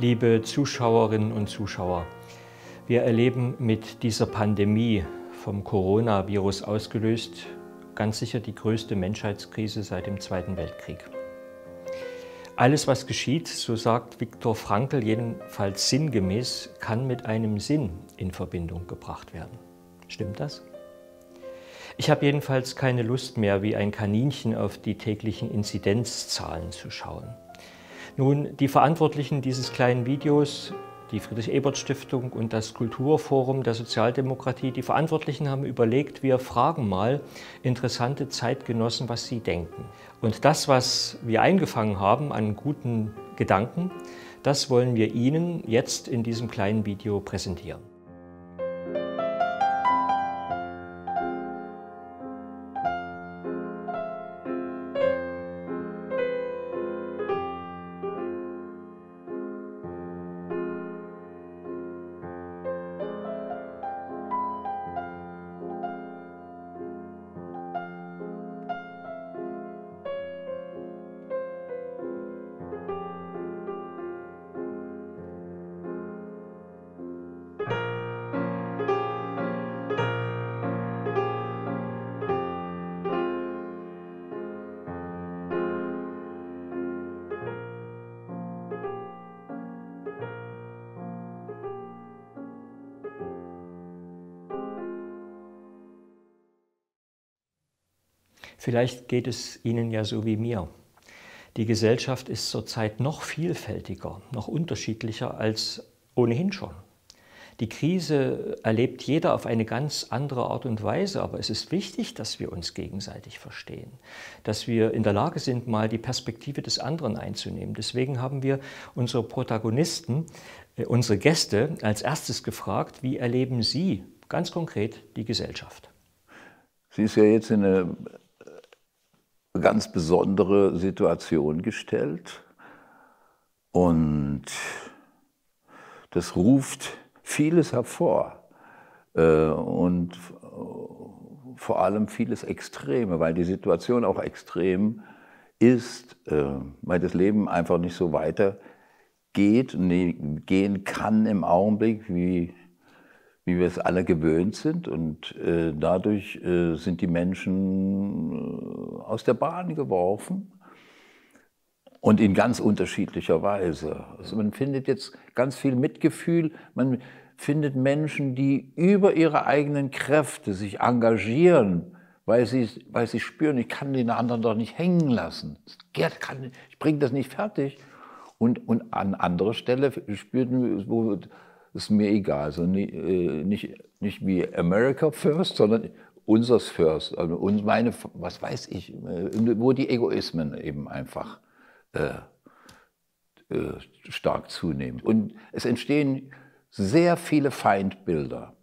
liebe Zuschauerinnen und Zuschauer. Wir erleben mit dieser Pandemie vom Coronavirus ausgelöst ganz sicher die größte Menschheitskrise seit dem Zweiten Weltkrieg. Alles, was geschieht, so sagt Viktor Frankl jedenfalls sinngemäß, kann mit einem Sinn in Verbindung gebracht werden. Stimmt das? Ich habe jedenfalls keine Lust mehr, wie ein Kaninchen auf die täglichen Inzidenzzahlen zu schauen. Nun, die Verantwortlichen dieses kleinen Videos, die Friedrich-Ebert-Stiftung und das Kulturforum der Sozialdemokratie, die Verantwortlichen haben überlegt, wir fragen mal interessante Zeitgenossen, was sie denken. Und das, was wir eingefangen haben an guten Gedanken, das wollen wir Ihnen jetzt in diesem kleinen Video präsentieren. Vielleicht geht es Ihnen ja so wie mir. Die Gesellschaft ist zurzeit noch vielfältiger, noch unterschiedlicher als ohnehin schon. Die Krise erlebt jeder auf eine ganz andere Art und Weise, aber es ist wichtig, dass wir uns gegenseitig verstehen, dass wir in der Lage sind, mal die Perspektive des anderen einzunehmen. Deswegen haben wir unsere Protagonisten, äh, unsere Gäste als erstes gefragt, wie erleben Sie ganz konkret die Gesellschaft? Sie ist ja jetzt in eine ganz besondere Situation gestellt. Und das ruft vieles hervor. Äh, und vor allem vieles Extreme, weil die Situation auch extrem ist, äh, weil das Leben einfach nicht so weitergeht, gehen kann im Augenblick, wie wie wir es alle gewöhnt sind. Und äh, dadurch äh, sind die Menschen äh, aus der Bahn geworfen und in ganz unterschiedlicher Weise. Also man findet jetzt ganz viel Mitgefühl, man findet Menschen, die über ihre eigenen Kräfte sich engagieren, weil sie, weil sie spüren, ich kann den anderen doch nicht hängen lassen. Ich bringe das nicht fertig. Und, und an anderer Stelle spürten, wo ist mir egal. Also nicht, äh, nicht, nicht wie America First, sondern unseres First. Also uns meine, was weiß ich, äh, wo die Egoismen eben einfach äh, äh, stark zunehmen. Und es entstehen sehr viele Feindbilder.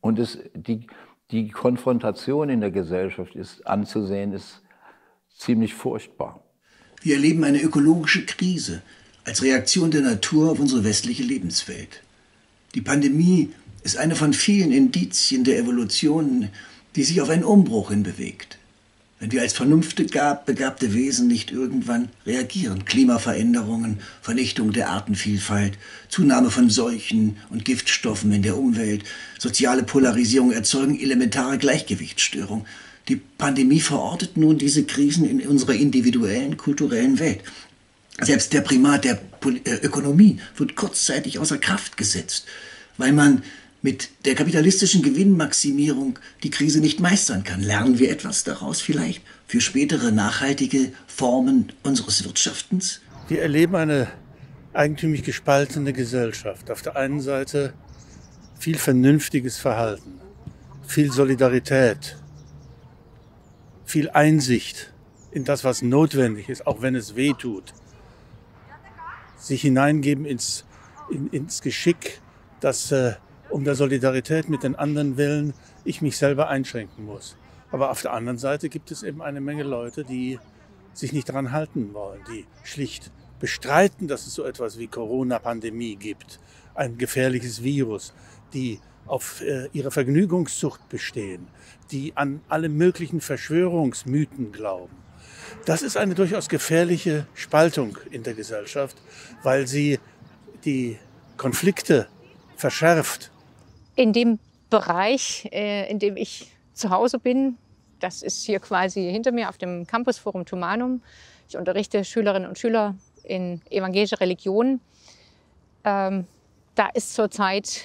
Und es, die, die Konfrontation in der Gesellschaft ist anzusehen, ist ziemlich furchtbar. Wir erleben eine ökologische Krise als Reaktion der Natur auf unsere westliche Lebenswelt. Die Pandemie ist eine von vielen Indizien der Evolution, die sich auf einen Umbruch hin bewegt. Wenn wir als vernunftbegabte Wesen nicht irgendwann reagieren, Klimaveränderungen, Vernichtung der Artenvielfalt, Zunahme von Seuchen und Giftstoffen in der Umwelt, soziale Polarisierung erzeugen elementare Gleichgewichtsstörung. Die Pandemie verortet nun diese Krisen in unserer individuellen kulturellen Welt. Selbst der Primat der Ökonomie wird kurzzeitig außer Kraft gesetzt, weil man mit der kapitalistischen Gewinnmaximierung die Krise nicht meistern kann. Lernen wir etwas daraus vielleicht für spätere nachhaltige Formen unseres Wirtschaftens? Wir erleben eine eigentümlich gespaltene Gesellschaft. Auf der einen Seite viel vernünftiges Verhalten, viel Solidarität, viel Einsicht in das, was notwendig ist, auch wenn es weh tut sich hineingeben ins, in, ins Geschick, dass äh, um der Solidarität mit den anderen willen ich mich selber einschränken muss. Aber auf der anderen Seite gibt es eben eine Menge Leute, die sich nicht daran halten wollen, die schlicht bestreiten, dass es so etwas wie Corona-Pandemie gibt, ein gefährliches Virus, die auf äh, ihre Vergnügungssucht bestehen, die an alle möglichen Verschwörungsmythen glauben. Das ist eine durchaus gefährliche Spaltung in der Gesellschaft, weil sie die Konflikte verschärft? In dem Bereich, äh, in dem ich zu Hause bin, das ist hier quasi hinter mir auf dem Campusforum Tumanum. Ich unterrichte Schülerinnen und Schüler in evangelischer Religion. Ähm, da ist zurzeit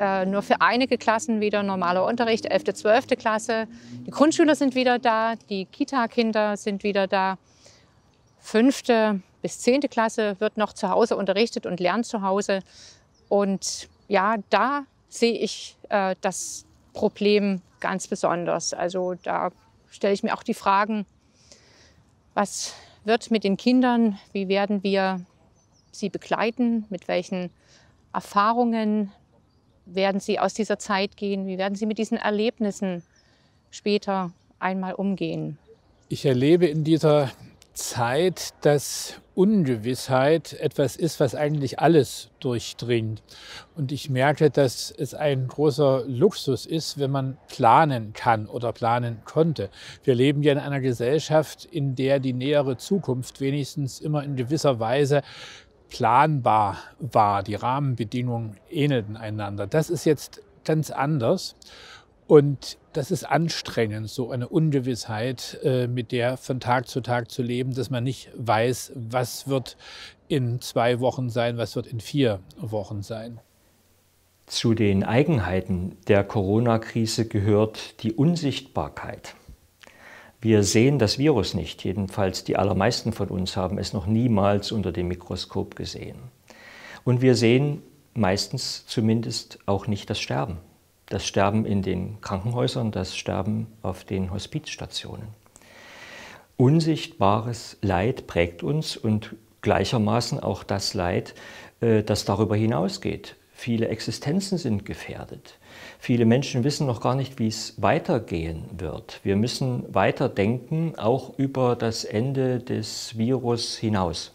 äh, nur für einige Klassen wieder normaler Unterricht, 11., 12. Klasse. Die Grundschüler sind wieder da, die Kita-Kinder sind wieder da. Fünfte bis zehnte Klasse wird noch zu Hause unterrichtet und lernt zu Hause. Und ja, da sehe ich äh, das Problem ganz besonders. Also da stelle ich mir auch die Fragen, was wird mit den Kindern, wie werden wir sie begleiten, mit welchen Erfahrungen werden sie aus dieser Zeit gehen, wie werden sie mit diesen Erlebnissen später einmal umgehen. Ich erlebe in dieser Zeit, dass Ungewissheit etwas ist, was eigentlich alles durchdringt. Und ich merke, dass es ein großer Luxus ist, wenn man planen kann oder planen konnte. Wir leben ja in einer Gesellschaft, in der die nähere Zukunft wenigstens immer in gewisser Weise planbar war. Die Rahmenbedingungen ähnelten einander. Das ist jetzt ganz anders. Und das ist anstrengend, so eine Ungewissheit, äh, mit der von Tag zu Tag zu leben, dass man nicht weiß, was wird in zwei Wochen sein, was wird in vier Wochen sein. Zu den Eigenheiten der Corona-Krise gehört die Unsichtbarkeit. Wir sehen das Virus nicht, jedenfalls die allermeisten von uns haben es noch niemals unter dem Mikroskop gesehen. Und wir sehen meistens zumindest auch nicht das Sterben das Sterben in den Krankenhäusern, das Sterben auf den Hospizstationen. Unsichtbares Leid prägt uns und gleichermaßen auch das Leid, äh, das darüber hinausgeht. Viele Existenzen sind gefährdet. Viele Menschen wissen noch gar nicht, wie es weitergehen wird. Wir müssen weiter denken, auch über das Ende des Virus hinaus.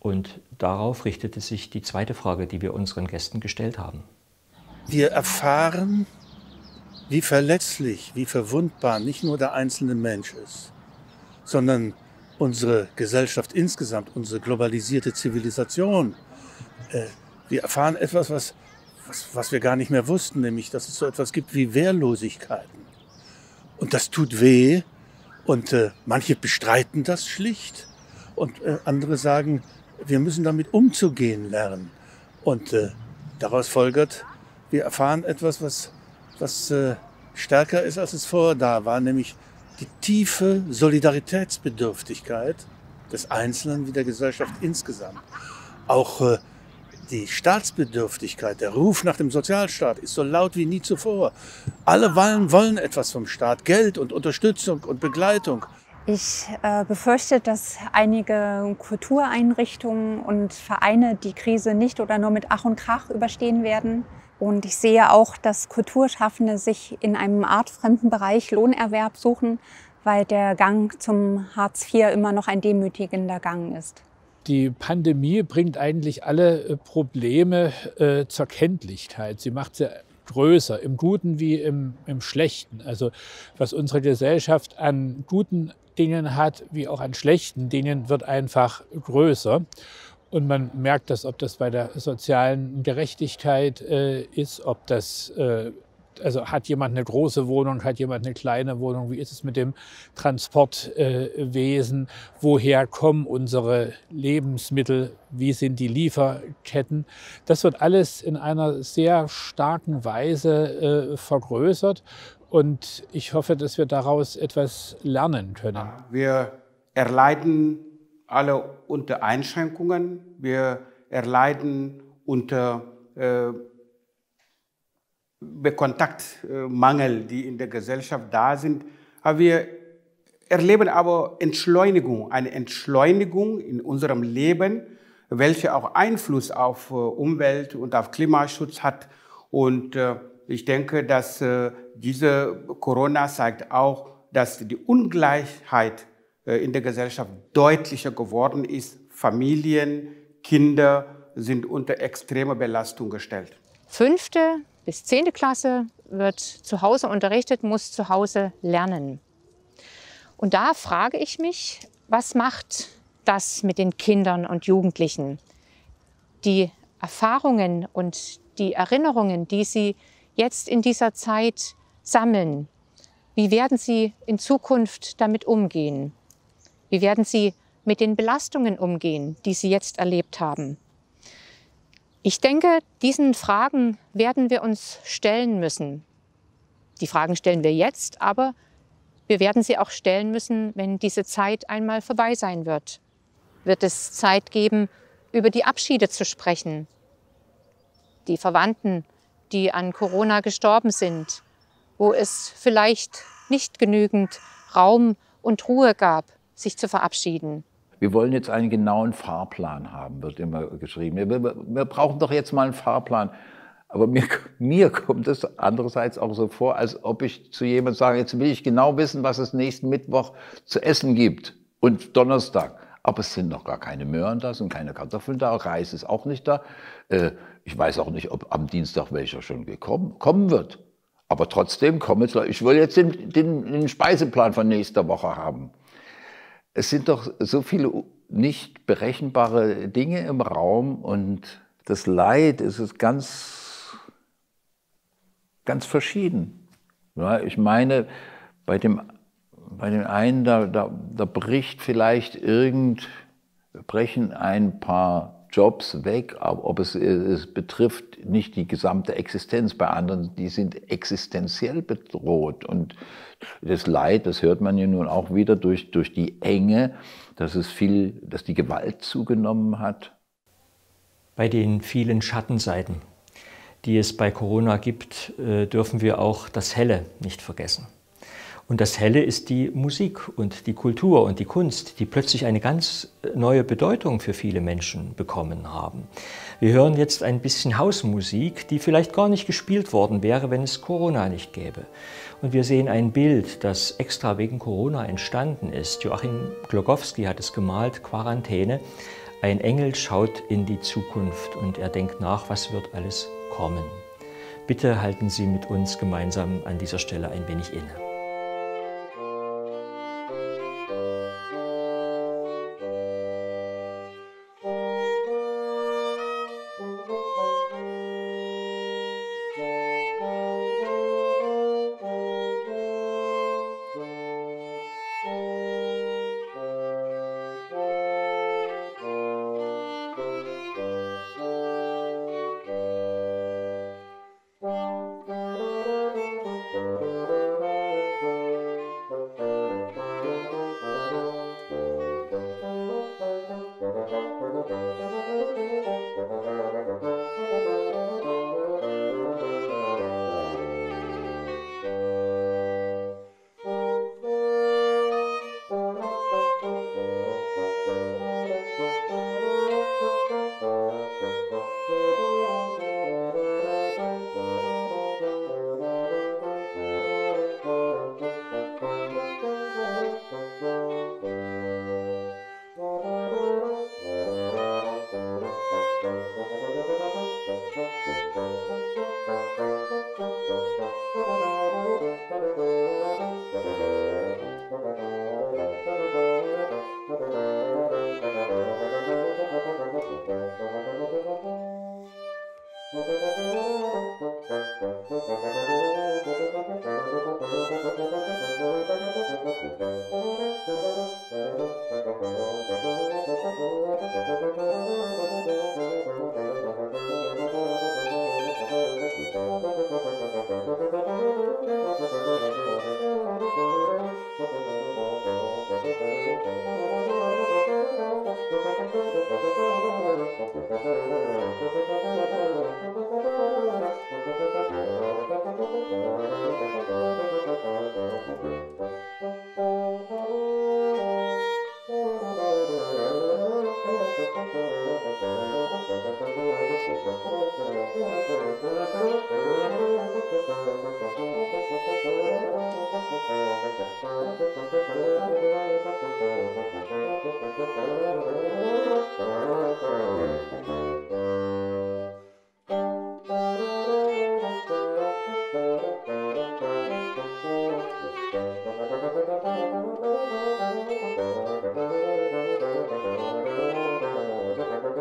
Und darauf richtete sich die zweite Frage, die wir unseren Gästen gestellt haben. Wir erfahren, wie verletzlich, wie verwundbar nicht nur der einzelne Mensch ist, sondern unsere Gesellschaft insgesamt, unsere globalisierte Zivilisation. Äh, wir erfahren etwas, was, was, was wir gar nicht mehr wussten, nämlich dass es so etwas gibt wie Wehrlosigkeiten. Und das tut weh und äh, manche bestreiten das schlicht und äh, andere sagen, wir müssen damit umzugehen lernen. Und äh, daraus folgert, wir erfahren etwas, was, was äh, stärker ist, als es vorher da war, nämlich die tiefe Solidaritätsbedürftigkeit des Einzelnen wie der Gesellschaft insgesamt. Auch äh, die Staatsbedürftigkeit, der Ruf nach dem Sozialstaat ist so laut wie nie zuvor. Alle wollen, wollen etwas vom Staat, Geld und Unterstützung und Begleitung. Ich äh, befürchte, dass einige Kultureinrichtungen und Vereine die Krise nicht oder nur mit Ach und Krach überstehen werden. Und ich sehe auch, dass Kulturschaffende sich in einem artfremden Bereich Lohnerwerb suchen, weil der Gang zum Hartz IV immer noch ein demütigender Gang ist. Die Pandemie bringt eigentlich alle äh, Probleme äh, zur Kenntlichkeit. Sie macht sie größer, im Guten wie im, im Schlechten. Also was unsere Gesellschaft an guten Dingen hat, wie auch an schlechten Dingen, wird einfach größer. Und man merkt das, ob das bei der sozialen Gerechtigkeit äh, ist, ob das, äh, also hat jemand eine große Wohnung, hat jemand eine kleine Wohnung, wie ist es mit dem Transportwesen, äh, woher kommen unsere Lebensmittel, wie sind die Lieferketten. Das wird alles in einer sehr starken Weise äh, vergrößert und ich hoffe, dass wir daraus etwas lernen können. Wir erleiden alle unter Einschränkungen. Wir erleiden unter äh, Kontaktmangel, die in der Gesellschaft da sind. Aber wir erleben aber Entschleunigung, eine Entschleunigung in unserem Leben, welche auch Einfluss auf äh, Umwelt und auf Klimaschutz hat. Und äh, ich denke, dass äh, diese Corona zeigt auch, dass die Ungleichheit äh, in der Gesellschaft deutlicher geworden ist. Familien, Kinder sind unter extremer Belastung gestellt. Fünfte bis zehnte Klasse wird zu Hause unterrichtet, muss zu Hause lernen. Und da frage ich mich, was macht das mit den Kindern und Jugendlichen, die Erfahrungen und die Erinnerungen, die Sie jetzt in dieser Zeit sammeln, wie werden Sie in Zukunft damit umgehen? Wie werden Sie mit den Belastungen umgehen, die Sie jetzt erlebt haben? Ich denke, diesen Fragen werden wir uns stellen müssen. Die Fragen stellen wir jetzt, aber wir werden sie auch stellen müssen, wenn diese Zeit einmal vorbei sein wird. Wird es Zeit geben, über die Abschiede zu sprechen, die Verwandten, die an Corona gestorben sind, wo es vielleicht nicht genügend Raum und Ruhe gab, sich zu verabschieden. Wir wollen jetzt einen genauen Fahrplan haben, wird immer geschrieben. Wir, wir, wir brauchen doch jetzt mal einen Fahrplan. Aber mir, mir kommt es andererseits auch so vor, als ob ich zu jemandem sage, jetzt will ich genau wissen, was es nächsten Mittwoch zu essen gibt und Donnerstag. Aber es sind noch gar keine Möhren da, sind keine Kartoffeln da, Reis ist auch nicht da. Äh, ich weiß auch nicht, ob am Dienstag welcher schon gekommen, kommen wird. Aber trotzdem, komm jetzt, ich will jetzt den, den, den Speiseplan von nächster Woche haben es sind doch so viele nicht berechenbare Dinge im Raum und das Leid ist ganz, ganz verschieden. Ja, ich meine, bei dem, bei dem einen, da, da, da bricht vielleicht irgend, brechen ein paar Jobs weg, ob es, es betrifft nicht die gesamte Existenz. Bei anderen, die sind existenziell bedroht. Und das Leid, das hört man ja nun auch wieder durch, durch die Enge, dass es viel, dass die Gewalt zugenommen hat. Bei den vielen Schattenseiten, die es bei Corona gibt, äh, dürfen wir auch das Helle nicht vergessen. Und das Helle ist die Musik und die Kultur und die Kunst, die plötzlich eine ganz neue Bedeutung für viele Menschen bekommen haben. Wir hören jetzt ein bisschen Hausmusik, die vielleicht gar nicht gespielt worden wäre, wenn es Corona nicht gäbe. Und wir sehen ein Bild, das extra wegen Corona entstanden ist. Joachim Glogowski hat es gemalt, Quarantäne. Ein Engel schaut in die Zukunft und er denkt nach, was wird alles kommen. Bitte halten Sie mit uns gemeinsam an dieser Stelle ein wenig inne.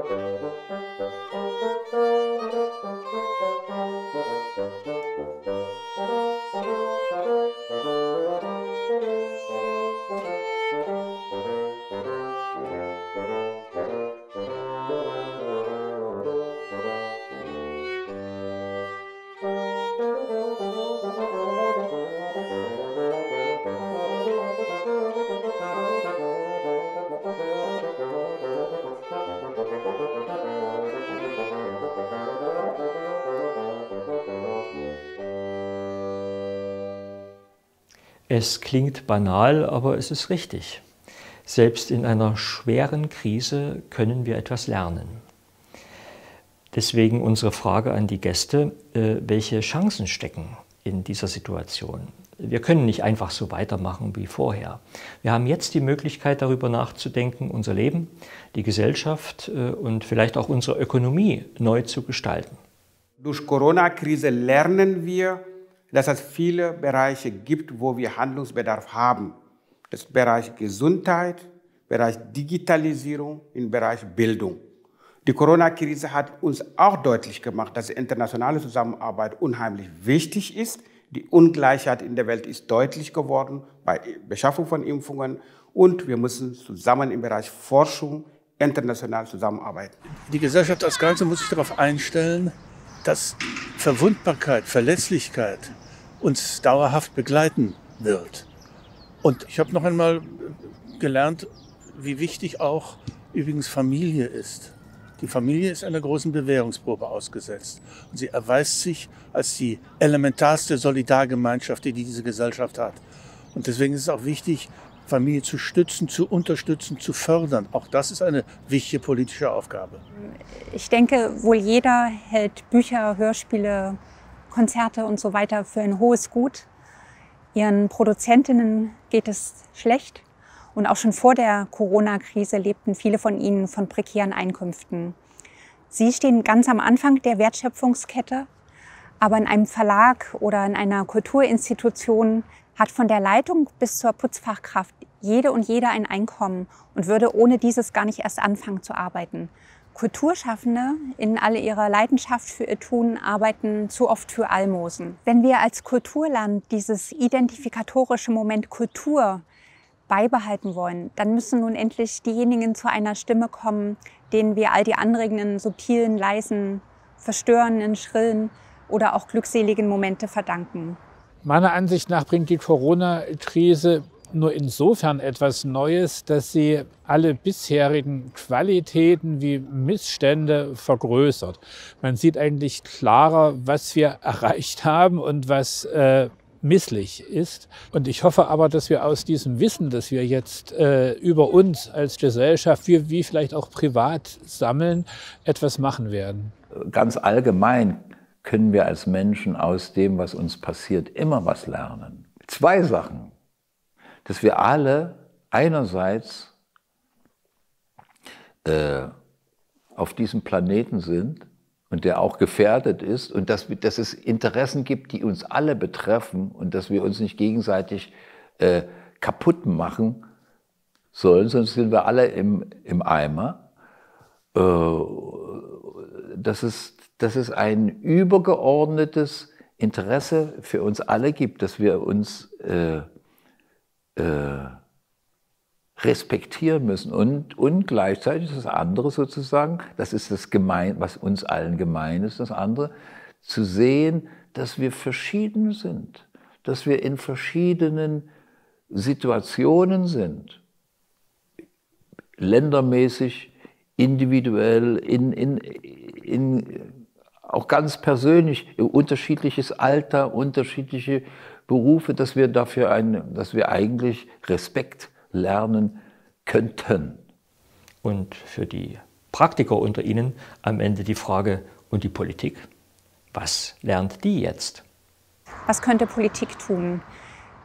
Thank you. Es klingt banal, aber es ist richtig. Selbst in einer schweren Krise können wir etwas lernen. Deswegen unsere Frage an die Gäste, äh, welche Chancen stecken in dieser Situation? Wir können nicht einfach so weitermachen wie vorher. Wir haben jetzt die Möglichkeit, darüber nachzudenken, unser Leben, die Gesellschaft äh, und vielleicht auch unsere Ökonomie neu zu gestalten. Durch Corona-Krise lernen wir, dass es viele Bereiche gibt, wo wir Handlungsbedarf haben. Das Bereich Gesundheit, Bereich Digitalisierung, im Bereich Bildung. Die Corona-Krise hat uns auch deutlich gemacht, dass internationale Zusammenarbeit unheimlich wichtig ist. Die Ungleichheit in der Welt ist deutlich geworden bei Beschaffung von Impfungen und wir müssen zusammen im Bereich Forschung international zusammenarbeiten. Die Gesellschaft als Ganze muss sich darauf einstellen, dass Verwundbarkeit, Verletzlichkeit uns dauerhaft begleiten wird. Und ich habe noch einmal gelernt, wie wichtig auch übrigens Familie ist. Die Familie ist einer großen Bewährungsprobe ausgesetzt. Und sie erweist sich als die elementarste Solidargemeinschaft, die diese Gesellschaft hat. Und deswegen ist es auch wichtig, Familie zu stützen, zu unterstützen, zu fördern. Auch das ist eine wichtige politische Aufgabe. Ich denke, wohl jeder hält Bücher, Hörspiele, Konzerte und so weiter für ein hohes Gut. Ihren Produzentinnen geht es schlecht. Und auch schon vor der Corona-Krise lebten viele von ihnen von prekären Einkünften. Sie stehen ganz am Anfang der Wertschöpfungskette, aber in einem Verlag oder in einer Kulturinstitution hat von der Leitung bis zur Putzfachkraft jede und jeder ein Einkommen und würde ohne dieses gar nicht erst anfangen zu arbeiten. Kulturschaffende in all ihrer Leidenschaft für ihr Tun arbeiten zu oft für Almosen. Wenn wir als Kulturland dieses identifikatorische Moment Kultur beibehalten wollen, dann müssen nun endlich diejenigen zu einer Stimme kommen, denen wir all die anregenden, subtilen, leisen, verstörenden, schrillen oder auch glückseligen Momente verdanken. Meiner Ansicht nach bringt die Corona-Krise nur insofern etwas Neues, dass sie alle bisherigen Qualitäten wie Missstände vergrößert. Man sieht eigentlich klarer, was wir erreicht haben und was äh, misslich ist. Und ich hoffe aber, dass wir aus diesem Wissen, das wir jetzt äh, über uns als Gesellschaft, wie, wie vielleicht auch privat sammeln, etwas machen werden. Ganz allgemein können wir als Menschen aus dem, was uns passiert, immer was lernen. Zwei Sachen. Dass wir alle einerseits äh, auf diesem Planeten sind und der auch gefährdet ist und dass, dass es Interessen gibt, die uns alle betreffen und dass wir uns nicht gegenseitig äh, kaputt machen sollen, sonst sind wir alle im, im Eimer. Äh, dass es dass es ein übergeordnetes Interesse für uns alle gibt, dass wir uns äh, äh, respektieren müssen. Und, und gleichzeitig das andere sozusagen, das ist das Gemein, was uns allen gemein ist, das andere, zu sehen, dass wir verschieden sind, dass wir in verschiedenen Situationen sind, ländermäßig, individuell, in, in, in auch ganz persönlich, unterschiedliches Alter, unterschiedliche Berufe, dass wir dafür ein, dass wir eigentlich Respekt lernen könnten. Und für die Praktiker unter Ihnen am Ende die Frage, und die Politik? Was lernt die jetzt? Was könnte Politik tun?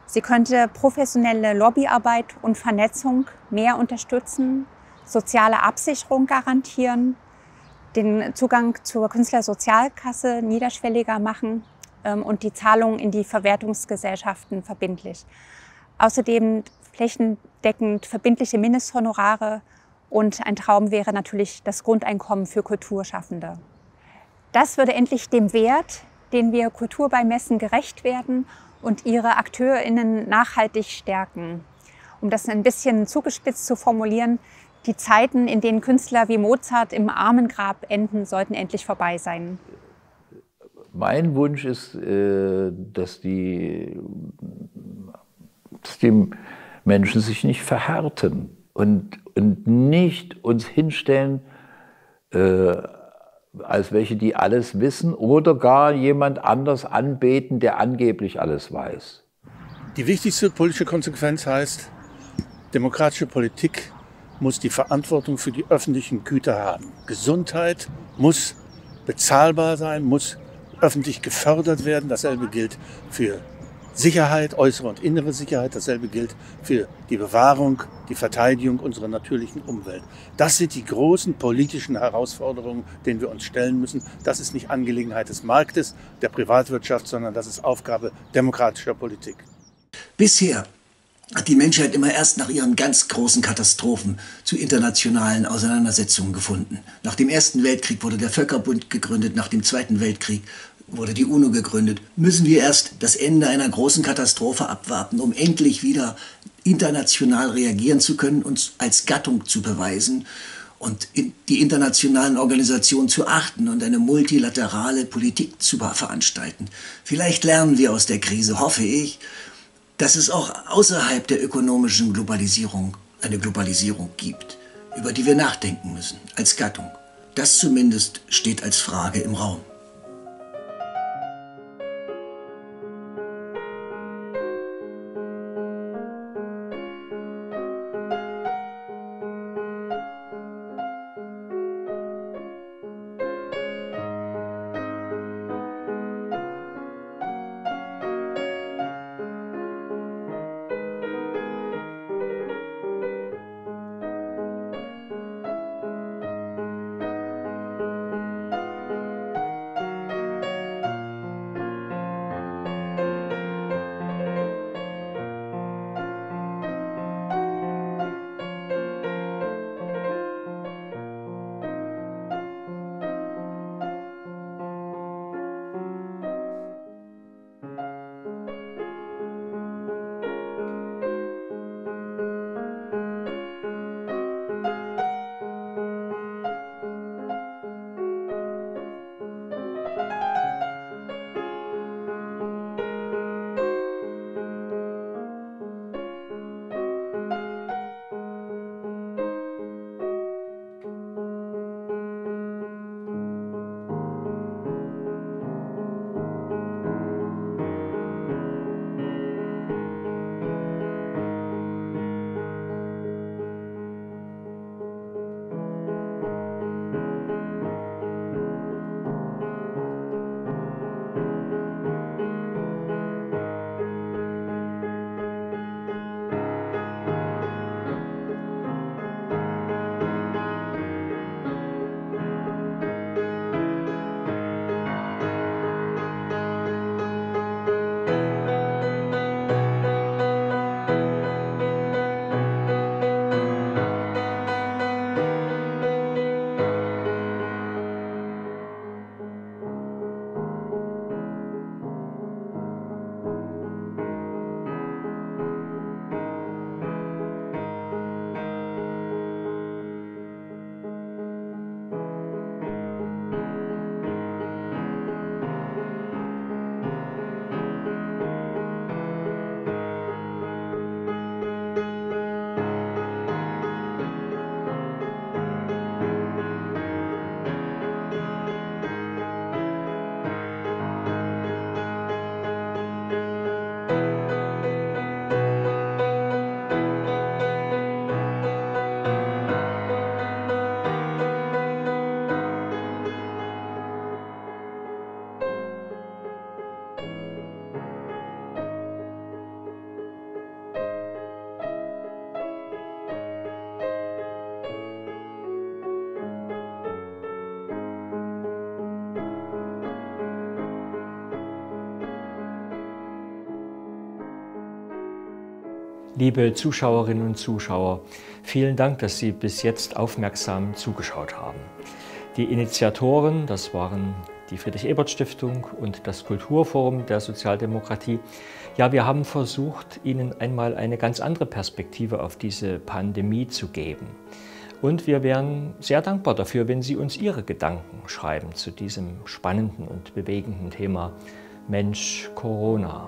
Sie könnte professionelle Lobbyarbeit und Vernetzung mehr unterstützen, soziale Absicherung garantieren, den Zugang zur Künstlersozialkasse niederschwelliger machen und die Zahlung in die Verwertungsgesellschaften verbindlich. Außerdem flächendeckend verbindliche Mindesthonorare und ein Traum wäre natürlich das Grundeinkommen für Kulturschaffende. Das würde endlich dem Wert, den wir Kultur beimessen, gerecht werden und ihre AkteurInnen nachhaltig stärken. Um das ein bisschen zugespitzt zu formulieren, die Zeiten, in denen Künstler wie Mozart im Armengrab enden, sollten endlich vorbei sein. Mein Wunsch ist, äh, dass die, dass die Menschen sich nicht verhärten und, und nicht uns hinstellen äh, als welche, die alles wissen oder gar jemand anders anbeten, der angeblich alles weiß. Die wichtigste politische Konsequenz heißt, demokratische Politik muss die Verantwortung für die öffentlichen Güter haben. Gesundheit muss bezahlbar sein, muss öffentlich gefördert werden. Dasselbe gilt für Sicherheit, äußere und innere Sicherheit. Dasselbe gilt für die Bewahrung, die Verteidigung unserer natürlichen Umwelt. Das sind die großen politischen Herausforderungen, denen wir uns stellen müssen. Das ist nicht Angelegenheit des Marktes, der Privatwirtschaft, sondern das ist Aufgabe demokratischer Politik. Bisher hat die Menschheit immer erst nach ihren ganz großen Katastrophen zu internationalen Auseinandersetzungen gefunden. Nach dem Ersten Weltkrieg wurde der Völkerbund gegründet, nach dem Zweiten Weltkrieg wurde die UNO gegründet. Müssen wir erst das Ende einer großen Katastrophe abwarten, um endlich wieder international reagieren zu können, uns als Gattung zu beweisen und die internationalen Organisationen zu achten und eine multilaterale Politik zu veranstalten. Vielleicht lernen wir aus der Krise, hoffe ich, dass es auch außerhalb der ökonomischen Globalisierung eine Globalisierung gibt, über die wir nachdenken müssen, als Gattung. Das zumindest steht als Frage im Raum. Liebe Zuschauerinnen und Zuschauer, vielen Dank, dass Sie bis jetzt aufmerksam zugeschaut haben. Die Initiatoren, das waren die Friedrich-Ebert-Stiftung und das Kulturforum der Sozialdemokratie. Ja, wir haben versucht, Ihnen einmal eine ganz andere Perspektive auf diese Pandemie zu geben. Und wir wären sehr dankbar dafür, wenn Sie uns Ihre Gedanken schreiben zu diesem spannenden und bewegenden Thema Mensch Corona.